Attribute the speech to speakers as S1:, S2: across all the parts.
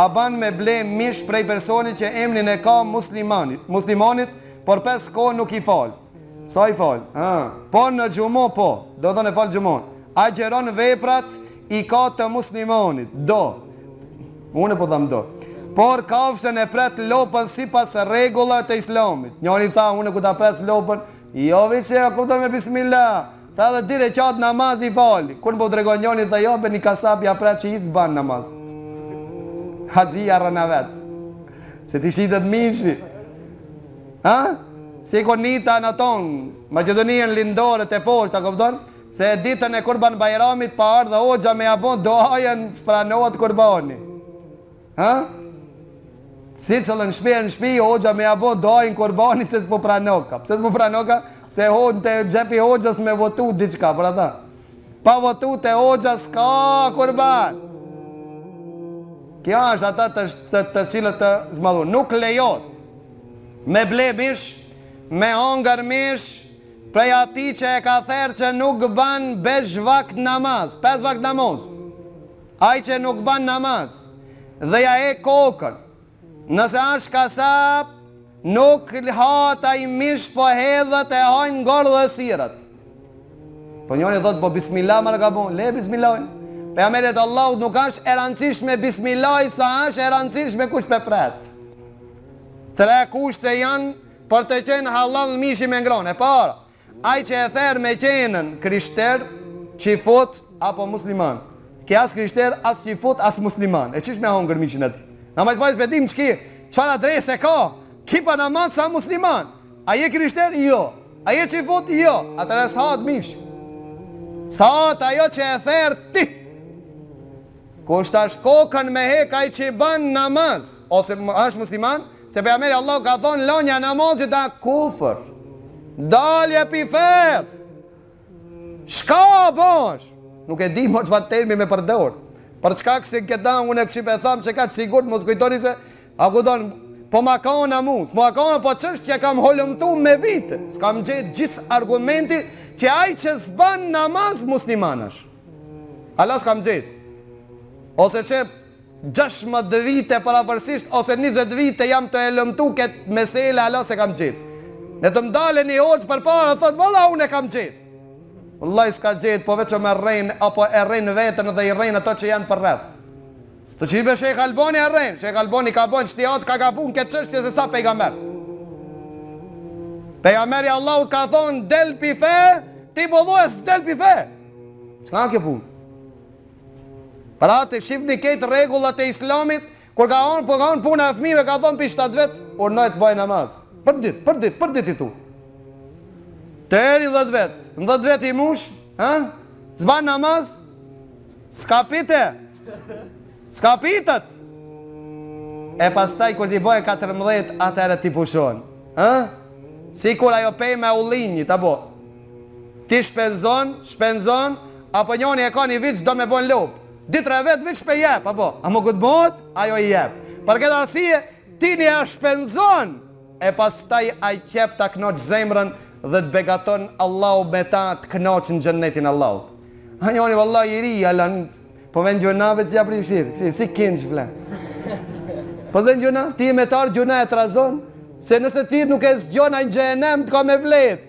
S1: A ban me ble mish prej personit që emrin e ka muslimanit, muslimanit, por pesë kohë nuk i fal. Sa i fal? Ha. Po në xhumo po, domethonë e fal xhumon. Agjëron, veprat i ka të muslimanit. Do. Unë po tham do. Por kafshën e pret lopën sipas rregullat e Islamit. Njëri tha unë ku ta pres lopën, Jo veç e kupton me bismilah. Tha dhe dy rekat namaz i fal. Kur po tregon njoni tha jo be një kasap ja pret që s'ban namaz. Haxhia rren vet. Se t'i shitet mishi. Ha? Sikur këta në tonë Maqedoninë lindore te poshtë, a kupton? Se ditën e kurban bajramit pa ardhë hoxha me ja bo duanë s'pranohet kurbani. Ha? Sillen shpi e në shpi, hoxha me ja bo duanë kurbanit se s'po pranoka. Pse s'po pranoka? Se te xhepi hoxhës me futu diçka, pra ta. Pa futu te hoxha s'ka kurban. Kjo është ata të, të, të hile të zmadhu. Nuk lejohet me ble mish, me hongër mish, prej atij që e ka therë që nuk ban pesë vakt namaz. Pesë vakt namaz. Ai që nuk ban namaz dhe ja hek kokën nëse asht kasap nuk hahet ai mish po hedhet e hajn ngordhësirat po njoni thot po bismilah more ka bo le bismilahin pejgamberi i Allahut nuk asht e randsishme bismilahi sa asht e randsishme kush po e pret tre kushte jan për të qen hallall mishi me ngron e para Ai që e ther me qenë krishter, çifut apo musliman. Ky as krishter, as çifut, as musliman. E qysh me hongër mishin e tij. Namaz ban ta dimë çki, çfarë adrese ka? Ky pa namaz s'a musliman. A je krishter? Jo. A je çifut? Jo. Atëherë s'hahet mishi. S'hahet ajo që e ther ti. Kush tash kokën me hek ai që ban namaz ose është musliman se pejgamberi i Allahut ka thonë lonja e namazit a kufër dalje prej fesë çka bosh nuk e di me çfarë termi me përdor për çka kësi këta unë e këship e thamë që kam të sigurt mos kujtoni se a ku donë po ma ka onda mu s'po ma ka onda po qysh që kam hulumtu me vite s'kam gjet gjet argument që ai që s'ban namaz musliman është Hala s'kam gjetë. Ose qe 16 vite përafërsisht, ose 20 vite jam tu e hulumtu këtë mesele, hala s'e kam gjetë. Në të më dalë një hoxhë përpara, thotë, valla unë e kam gjetë. Vallahi s'ka gjetë, po veç më rren, apo e rren veten dhe i rren ata që janë përreth. Të që i be Shejh Albani e rren, Shejh Albani ka bënë qëti atë, ka ka punë këtë çështje sesa pejgamberi. Pejgamberi i Allahut ka thonë, del pi fe, ti po thu s'del pi fe. Çka â kjo punë? Pra ti shifni krejt rregullat e islamit, kur ka konë, po ka konë puna e fmive, ka thonë pi 7 vjet, urdhnoj të bëjë namaz. Për ditë, për ditë, për ditë i tu. Teri n'10 vjet, në 10 vjet i mush, ha? S'ban namaz, s'ka pite, s'ka pite. E pastaj, kur t'i bëjë 14, atëherë ti pushon. Ha? Sikur ajo pema e ullinit, apo? Ti shpenzon, shpenzon, apo njoni e ka një viç do me bo lopë. Dy tre vjet viç me jep, apo, a më kupton, ajo i jep. Për këtë arsye, ti nëse shpenzon, e pastaj ai qep ta kënaq zemrën dhe të begaton Allahu me ta të kënaq në xhennetin e Allahut. A njoni vallahi i ri ja lan, po m'vjen gjynah veç ja prish si, si, si kinxh fle. Po m'vjen gjynah, ti me t'ardh gjynah e trazon, se nëse ti nuk e zgjon ai në xhehenem të ka me flejt.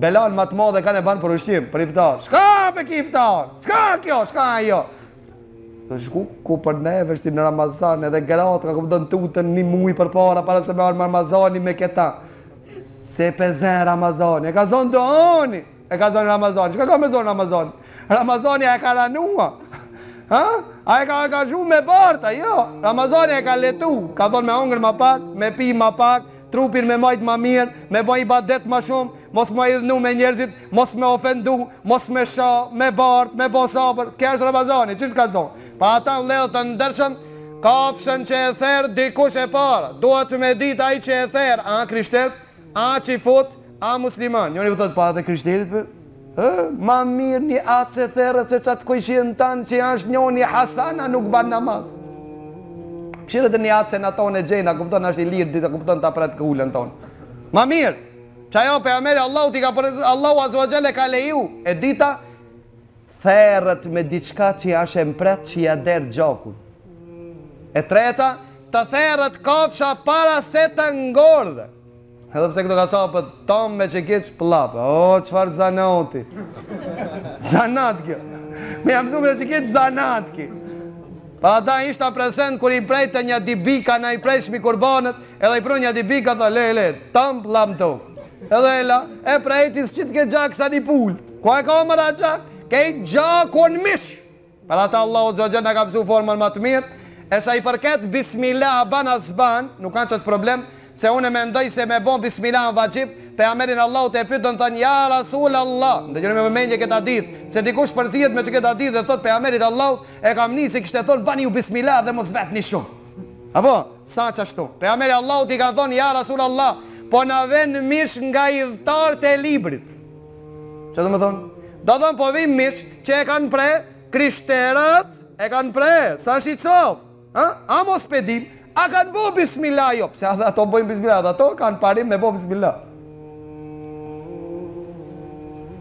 S1: Belanë ma të madhe e kanë ban për ushqim, për iftar. Çka me ki iftar? Çka kjo? Çka ajo? Thotë kuku për ne vështirë në Ramazan edhe gratë a kupton tuten një muaj përpara para se me ardhë Ramazani me këta. Se pe zën Ramazani, e ka zon dohani, e ka zon Ramazani. Çka ka me zon Ramazani? Ramazani a e ka ranu. Ha? A e ka angazhu me barta, jo. Ramazani e ka lehtu, ka thonë me hongër më pak, me pi më pak, Trupin me majtë ma mirë, me bo ibadet ma shumë, mos m'u idhnu me njerëzit, mos me ofendu, mos me sha, me bartë, me bo sabër, kjo është Ramazani, qishtu ka thonë. Për ata vllezër të ndershëm, kafshën që e therë dikush e para, duhet me ditë ai që e therë, a krishter, a çifut, a musliman. Njëri u thotë, po edhe krishterit, Ë, ma mirë ni ace therët se qatë kojshinë tonë që janë është njohë një hasana nuk banë namaz. Këshirët e një ace në tonë e gjena, kupton është i lirë, dita kupton të apretë kullën tonë. Ma mirë, që ajo pejgamberi i Allahut i ka për, Allahu azze ve xhel e ka leju, e dyta, theret me diçka që â është e mprehtë që ja derdh gjakun. E treta, të theret kafsha para se të ngordhe. Edhe pse këto kasapët tam me çekiç pllap. O, çfarë zanati. Zanat kjo. Me ja mshu me çekiç zanat kjo. Për ata ishta prezent kur i prejte nja dy bika, na i prejshmi kurbanët, edhe i pru nja dy bika, tha, le, le, tam pllap në tokë. Edhe e la, e prejti, s'e qitke gjak sa një pulë. Ku e ka more gjakun? Kejt gjakun në mish. Për ata Allahu Azza wa Jalla na ka mësu formën më të mirë. E sa i përket bismillah a ban a s'ban, nuk ka çat problem, se unë mendoj se me bë bismillah në vaxhib, pejgamberin e Allahut e pyet domethënë ja Rasul Allah. Ndëgjoni me vëmendje këtë hadith, se dikush përzihet me këtë hadith dhe thot pejgamberi i Allahut e kam ni se kishte thon bani ju bismillah dhe mos vetni shumë. Apo, s'a çashtu. Pejgamberit Allahut i ka thon ja Rasul Allah, po na vjen mish nga ithtarët e librit. Ça domethonë? Do të thonë po vjen mish që e kanë pre, krishterët e kanë pre, s'është i cofë. Ha? Amo s'pe dim, a kanë bo bismillah jo, pse edhe ato bojnë bismillah, edhe ato kanë parim me bo bismillah.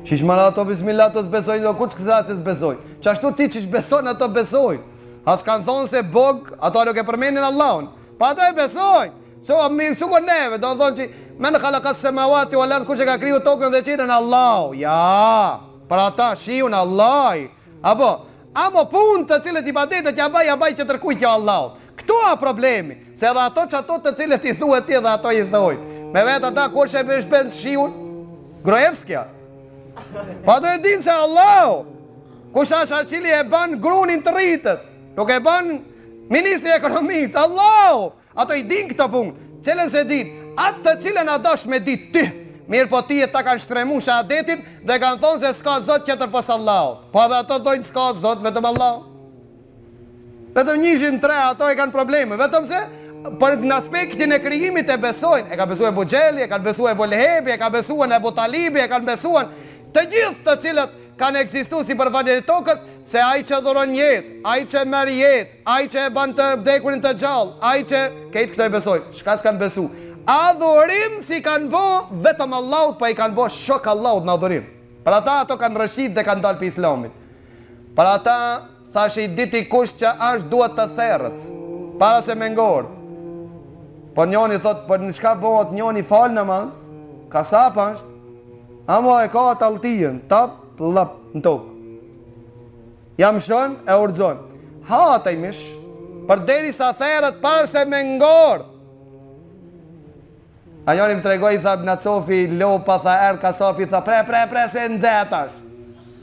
S1: Qysh more ato bismillah ato s'besojnë, do kutë s'këta se s'besojnë. Qashtu ti qysh beson, ato besojnë. As kanë thonë se bog, ato nuk e përmenin Allahun. Po ato e besojnë, se o mi sikur neve, do të thonë që men khalakas semawati wal ard kush e ka kriju tokën dhe qiellin Allahu. Ja, për ata shiun Allahi. Apo, amo punë të cilët ibadetet ja bajn, ja bajn qetërkujt jo Allahut. Këtu a problemi, se edhe ato që ato të cilët i thue ti dhe ato i thojnë. Me vetë ata kush e bëshbens shiun? Grujevski, a? Po ato e din se Allahu, kush asht ai cili e ban grunin të rritët. Nuk e ban Ministri i Ekonomisë, Allahu! Ato i din këto punë. Cilën s'e din, atë të cilën a dosh me ditë ty. Mirëpo ty ta kanë shtremu shahadetin dhe kanë thonë se s'ka zot tjetër pos Allahu. Po edhe ato thojnë s'ka zot vetëm Allahu. Vetëm njëshin tre ato e kanë probleme, vetëm se për në aspektin e krijimit e besojnë. E ka besu Ebu Xhehli, e kanë besu Ebu Lehebi, e ka besu Ebu Talibi, e kanë besu të gjithë të cilët kanë ekzistu sipërfaqen e tokës, se ai që dhuron jetë, ai që merr jetë, ai që e ban të vdekurin të gjallë, ai që, kejt këto i besojnë, çka s'kanë besu, adhurim s'i kanë bo vetëm Allahut po i kanë bo shok Allahut në adhurim, për ata ato kanë rrëshit dhe kanë dalë prej Islamit, për ata. Thashë e di ti kush që asht duhet të therret para se me ngordh po njoni thot po çka bohet njoni fal namaz kasap asht amo e ka atë alltien tap llap në tok ja mshon e rrxon hahet ai mish përderisa therret para se me ngordh Njani m'tregoi tha na cofi lopa tha erdh kasapi tha pre pre pre se nxehtë asht.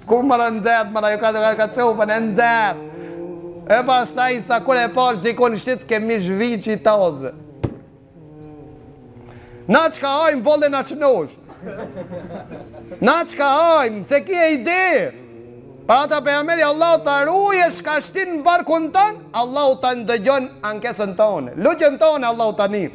S1: Ku më rën nxehet më ajo ka ka cofa në nxehet. E pastaj tha kur e pash dikun shitke mish viçi tazë. Na çka hajmë, boll na shnosh. Na çka hajmë, s'ki ide. Për ata pejgameri Allahut tha ruje çka shtin në barkun tënd, Allahu ta ndëgjon ankesën tëne. Lutjen tëne, Allah të njërë.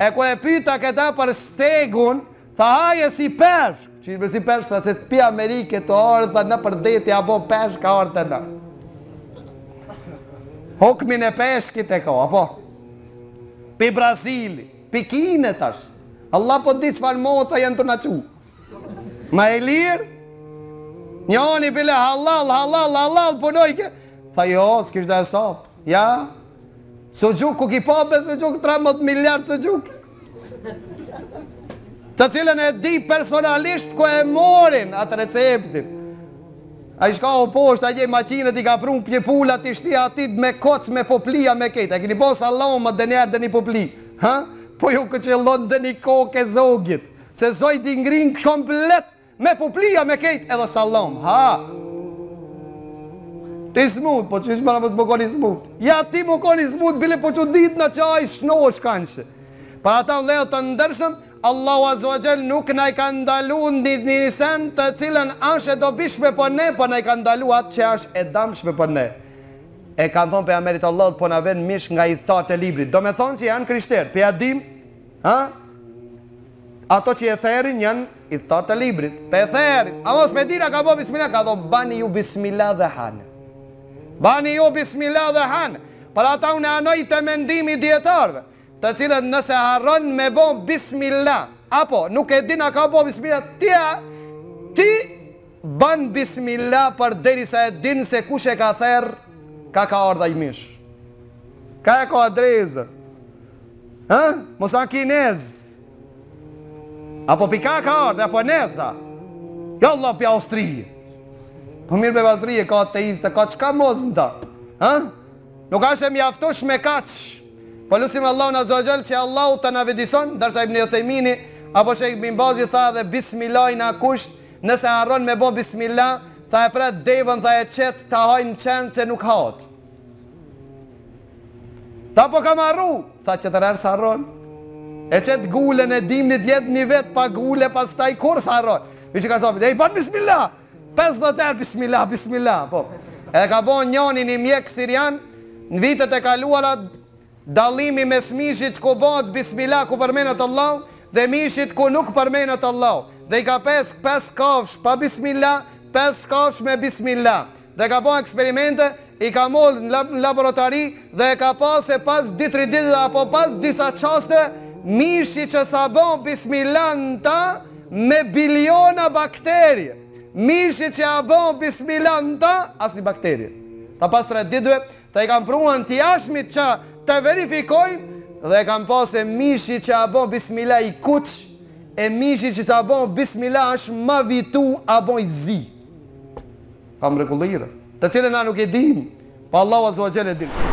S1: E kur e pyeta këta për stekun, tha haje si peshk! Qysh me si peshk, tha se pi Amerike tu ardh nëpër deti a bo peshk a ardhë te na. Hukmin e peshkit e ka, apo? Pi Brazili, pi Kine tash. Allah po di çfarë moca janë tu na çu. Ma e lirë? Njani bile halal, halal, halal, punojke. Tha jo, s'kishte hesap. Ja? Suxhuk, ku ki pa me suxhuk, 13 miliard suxhuk. Të cilën e di personalisht ku e morin atë receptin. Ai ka poshtë atje makinët i ka pru e bje pulat, i shti aty me koc, me poplia, me kejt. A kini bo sallom ndonjiher ndonji popli. Ha? Po ju qëllon ndonji kokë e zogit. Se zojt i grin komplet me puplija me kejt edhe sallom ha ti smut po qysh more mos me kon i smut ja ti me kon i smut bile po çuditna çaj shnosh kançi për ata vëllezër të ndershëm Allahu Azza wa Jall nuk na i ka ndaluar ndonjë sen të cilën është e dobishme për ne, por na i ka ndaluar atë që është e dëmshme për ne. E kanë thënë pejgamberit Allahut po na vjen mish nga ithtarët e librit. Do me thonë që janë krishterë, pe ja dim Ha? Ato që e therin janë ithtarë të librit. Pe e therin. Ama s'e dim a ka bo bismillah, ka thonë bani ju bismillah dhe hanë. Bani ju bismillah dhe hanë. Për ata unë anoj te mendimi i dijetarve, të cilët nëse harron me bo bismillah, apo nuk e din a ka bo bismillah, tja, ti Ban bismila përderisa e din se kush e ka therr ka ka ardh ai mish ka e ka adresën ha mos a kinez apo pi ka ka ardh japonez a ja jo, vallah pi Austrie po mirë në Austri ka ateist e ka çka mos nda ha nuk asht e mjaftushme kaq po lusim Allahun Azza wa Jall që Allahu të na vedijson ndërsa Ibni Uthejmini apo sheh Bin Bazi tha edhe bismilajna kusht Nëse harron me bo bismila tha e pret deven tha e qet ta hajnë qent se nuk hahet tha po kam harru tha tjetër her s'harron e qet gulen e dimnit jet një vjet pa gule pastaj kurr s'harron mi që kasapit e i ban bismila 50 her bismila bismila po e ka bo njani një mjek sirian në vitet e kaluara Dallimi mes mishit ku bëhet bismila ku përmenet Allahu dhe mishit ku nuk përmenet Allahu dhe i ka pesë pesë kafshë pa bismila pesë kafshë me bismila dhe ka ba eksperimente i ka mol në laboratori dhe e ka pa se pas dy tri ditëve apo pas disa çasteve mishi që s'a ba bismila në ta me biliona bakterie mishi që a ba bismila në ta asnjë bakterie tha pas tre ditëve Tha i kam pru anë të jashtmit që ta verifikojnë dhe e kam pa se mishi që a bo bismila i kuq e mishi që s'a bo bismila është mavitu a bo i zi. Ka mrekullira. Të cilën na nuk e dim, po Allahu azze ue xhel e din.